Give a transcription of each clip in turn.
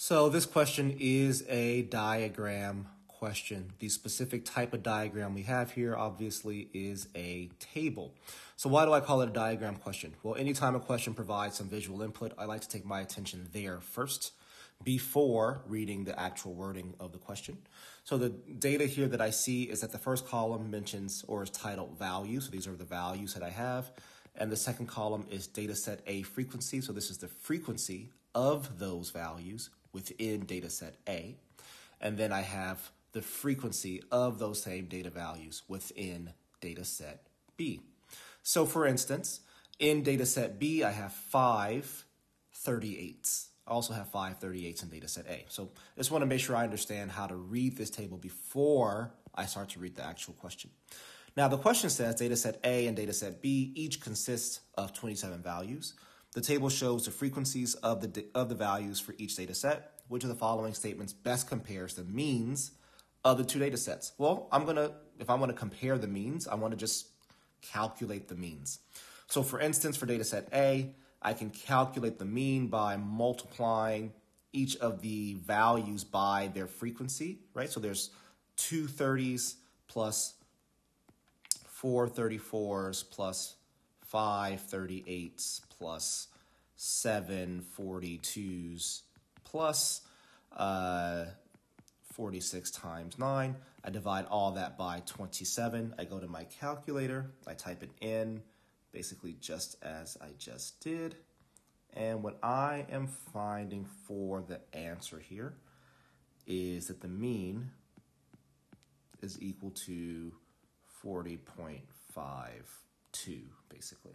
So this question is a diagram question. The specific type of diagram we have here obviously is a table. So why do I call it a diagram question? Well, anytime a question provides some visual input, I like to take my attention there first before reading the actual wording of the question. So the data here that I see is that the first column mentions or is titled value. So these are the values that I have. And the second column is data set A frequency. So this is the frequency of those values within data set A. And then I have the frequency of those same data values within data set B. So for instance, in data set B, I have five 38s. I also have five 38s in data set A. So I just want to make sure I understand how to read this table before I start to read the actual question. Now the question says data set A and data set B each consist of 27 values. The table shows the frequencies of the, of the values for each data set. Which of the following statements best compares the means of the two data sets? Well, I'm going to, if I want to compare the means, I want to just calculate the means. So for instance, for data set A, I can calculate the mean by multiplying each of the values by their frequency, right? So there's two 30s plus four 34s plus five 38s plus seven 42s plus uh, 46 times 9. I divide all that by 27. I go to my calculator. I type it in, basically just as I just did. And what I am finding for the answer here is that the mean is equal to 40.52, basically.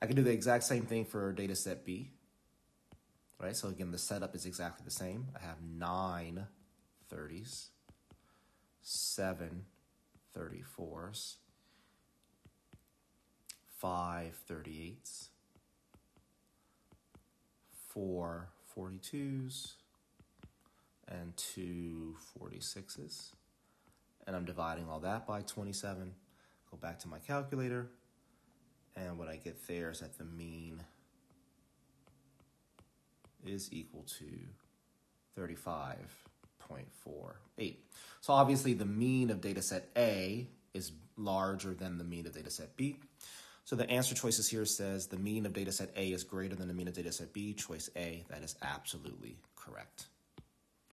I can do the exact same thing for data set B right? So again, the setup is exactly the same. I have nine 30s, seven 34s, five 38s, four 42s, and two 46s. And I'm dividing all that by 27. Go back to my calculator. And what I get there is that the mean is equal to 35.48. So obviously the mean of data set A is larger than the mean of data set B. So the answer choices here says the mean of data set A is greater than the mean of data set B. Choice A, that is absolutely correct.